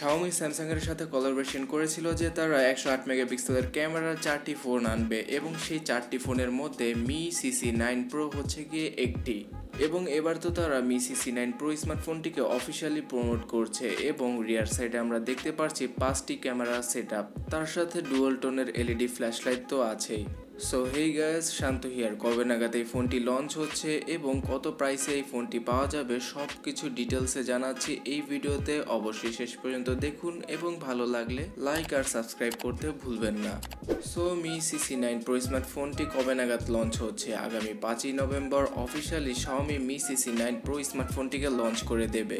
Xiaomi স্যামসাংয়ের সাথে collaboration করেছিল যে তারা একশো আট মেগাপিক্সেলের ক্যামেরার চারটি ফোন আনবে এবং সেই চারটি ফোনের মধ্যে মি সিসি নাইন প্রো হচ্ছে গিয়ে একটি। এবং এবার তো তারা মি সিসি নাইন প্রো স্মার্টফোনটিকে অফিসিয়ালি প্রমোট করছে এবং রিয়ার সাইডে আমরা দেখতে পাচ্ছি পাঁচটি ক্যামেরা সেট তার সাথে ডুয়াল টোনের এলইডি ফ্ল্যাশলাইট তো আছেই। So hey guys Shanto here কবে নাগাদ এই ফোনটি লঞ্চ হচ্ছে এবং কত প্রাইসে এই ফোনটি পাওয়া যাবে সব কিছু ডিটেলসে জানাচ্ছি এই ভিডিওতে। অবশ্যই শেষ পর্যন্ত দেখুন এবং ভালো লাগলে লাইক আর সাবস্ক্রাইব করতে ভুলবেন না। So Mi CC nine pro স্মার্টফোনটি কবে নাগাদ লঞ্চ হচ্ছে? আগামী পাঁচই November officially Xiaomi Mi CC nine pro স্মার্টফোনটিকে launch করে দেবে।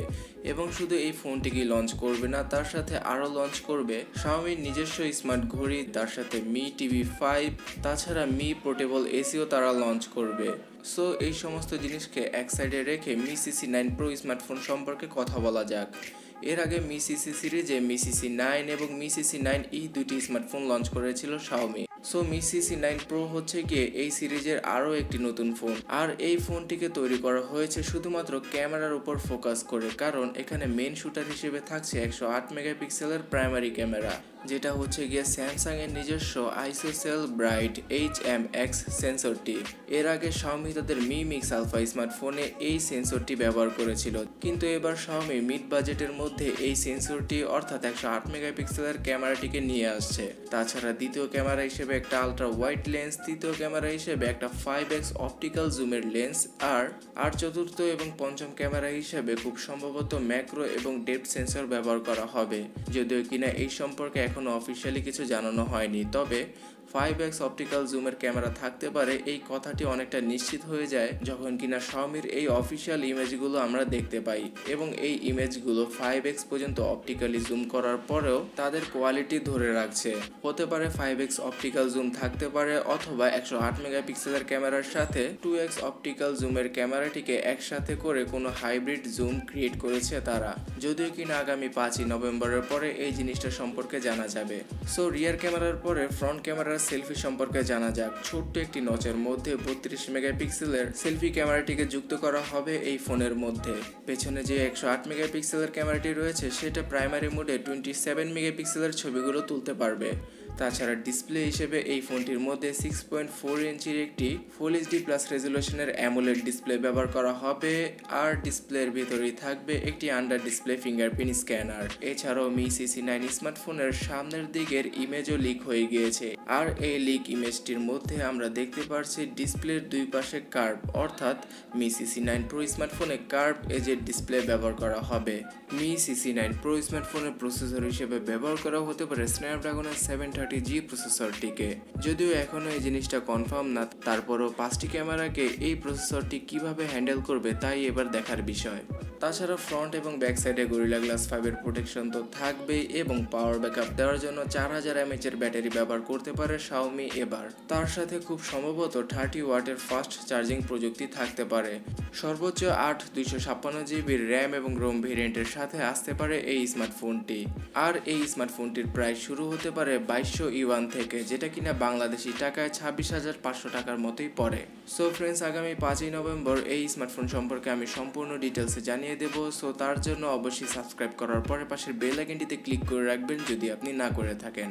এবং শুধু এই ফোনটিকেই লঞ্চ করবে না, তার সাথে আরও লঞ্চ করবে শাওমির নিজস্ব স্মার্ট ঘড়ি, তার সাথে মি টিভি ফাইভ তাছাড়া মি পোর্টেবল এসিও তারা লঞ্চ করবে। সো এই সমস্ত জিনিসকে এক সাইডে রেখে Mi CC nine pro smartphone সম্পর্কে কথা বলা যাক। এর আগে মি সিসি সিরিজে মি সিসি নাইন এবং মি সিসি নাইন ই দুটি স্মার্টফোন লঞ্চ করেছিল Xiaomi so Mi CC nine pro হচ্ছে গিয়ে এই সিরিজের আরও একটি নতুন ফোন আর এই ফোনটিকে তৈরি করা হয়েছে শুধুমাত্র ক্যামেরার উপর ফোকাস করে, কারণ এখানে মেন শুটার হিসেবে থাকছে একশো আট মেগাপিক্সেলের প্রাইমারি ক্যামেরা যেটা হচ্ছে গিয়ে স্যামসাং এর নিজস্ব ISOCELL bright H M X সেন্সরটি। এর আগে শাওমি তাদের মি মিক্স আলফা স্মার্টফোনে এই সেন্সরটি ব্যবহার করেছিল। কিন্তু এবার শাওমি মিড বাজেটের মধ্যে এই সেন্সরটি অর্থাৎ একশো আট মেগাপিক্সেলের ক্যামেরাটিকে নিয়ে আসছে। তাছাড়া দ্বিতীয় ক্যামেরা হিসেবে একটা আলট্রা হোয়াইট লেন্স তৃতীয় ক্যামেরা হিসেবে একটা ফাইভ এক্স অপটিক্যাল জুমের লেন্স আর আর চতুর্থ এবং পঞ্চম ক্যামেরা হিসেবে খুব সম্ভবত ম্যাক্রো এবং ডেপথ সেন্সর ব্যবহার করা হবে। যদিও কিনা এই সম্পর্কে এখনও অফিসিয়ালি কিছু জানানো হয়নি। তবে ফাইভ এক্স অপটিক্যাল জুমের ক্যামেরা থাকতে পারে, এই কথাটি অনেকটা নিশ্চিত হয়ে যায় যখন কিনা শাওমির এই অফিসিয়াল ইমেজগুলো আমরা দেখতে পাই এবং এই ইমেজগুলো ফাইভ এক্স পর্যন্ত অপটিক্যালি জুম করার পরেও তাদের কোয়ালিটি ধরে রাখছে। হতে পারে ফাইভ এক্স অপটিক্যাল জুম থাকতে পারে অথবা একশো আট মেগাপিক্সেলের ক্যামেরার সাথে টু এক্স অপটিক্যাল জুমের ক্যামেরাটিকে একসাথে করে কোনো হাইব্রিড জুম ক্রিয়েট করেছে তারা। যদিও কিনা আগামী পাঁচই নভেম্বরের পরে এই জিনিসটা সম্পর্কে জানা যাবে। সো রিয়ার ক্যামেরার পরে ফ্রন্ট ক্যামেরার সেলফি সম্পর্কে জানা যাক। ছোট্ট একটি নচের মধ্যে বত্রিশ মেগাপিক্সেলের সেলফি ক্যামেরাটিকে যুক্ত করা হবে এই ফোনের মধ্যে। পেছনে যে একশো আট মেগাপিক্সেলের ক্যামেরাটি রয়েছে, সেটা প্রাইমারি মোডে টোয়েন্টি সেভেন মেগাপিক্সেলের ছবিগুলো তুলতে পারবে। তাছাড়া ডিসপ্লে হিসেবে এই ফোনটির মধ্যে সিক্স পয়েন্ট ফোর ইঞ্চির একটি ফুল এইচডি প্লাস রেজুলেশনের অ্যামোলেড ডিসপ্লে ব্যবহার করা হবে। আর ডিসপ্লের ভিতরেই থাকবে একটি আন্ডার ডিসপ্লে ফিঙ্গারপ্রিন্ট স্ক্যানার এছাড়াও মি সিসি নাইন স্মার্টফোনের সামনের দিকের ইমেজও লিক হয়ে গিয়েছে। আর এই লিক ইমেজটির মধ্যে আমরা দেখতে পারছি ডিসপ্লের দুই পাশে কার্ভ অর্থাৎ মি সিসি নাইন প্রো স্মার্টফোনে কার্ভ এজের ডিসপ্লে ব্যবহার করা হবে। মি সিসি নাইন প্রো স্মার্টফোনের প্রসেসর হিসেবে ব্যবহার করা হতে পারে স্ন্যাপড্রাগনের সেভেন থার্টি জি প্রসেসরটিকে। যদিও এখনও এই জিনিসটা কনফার্ম না, তারপরও পাঁচটি ক্যামেরাকে এই প্রসেসরটি কীভাবে হ্যান্ডেল করবে তাই এবার দেখার বিষয়। তাছাড়া ফ্রন্ট এবং ব্যাক সাইডে গরিলা গ্লাস ফাইভের প্রোটেকশন তো থাকবেই এবং পাওয়ার ব্যাকআপ দেওয়ার জন্য চার হাজার এমএচের ব্যাটারি ব্যবহার করতে পারে শাওমি এবার। তার সাথে খুব সম্ভবত থার্টি ওয়াটের ফাস্ট চার্জিং প্রযুক্তি থাকতে পারে। সর্বোচ্চ আট দুইশো ছাপ্পান্ন জিবির র্যাম এবং রোম ভেরিয়েন্টের সাথে আসতে পারে এই স্মার্টফোনটি আর এই স্মার্টফোনটির প্রাইস শুরু হতে পারে বাইশশো ইউয়ান থেকে, যেটা কিনা বাংলাদেশি টাকায় ছাব্বিশ হাজার পাঁচশো টাকার মতোই পড়ে। সো ফ্রেন্ডস আগামী পাঁচই নভেম্বর এই স্মার্টফোন সম্পর্কে আমি সম্পূর্ণ ডিটেলসে জানিয়ে দেব। সো তার জন্য অবশ্যই সাবস্ক্রাইব করার পরে পাশের বেল আইকনটিতে ক্লিক করে রাখবেন যদি আপনি না করে থাকেন।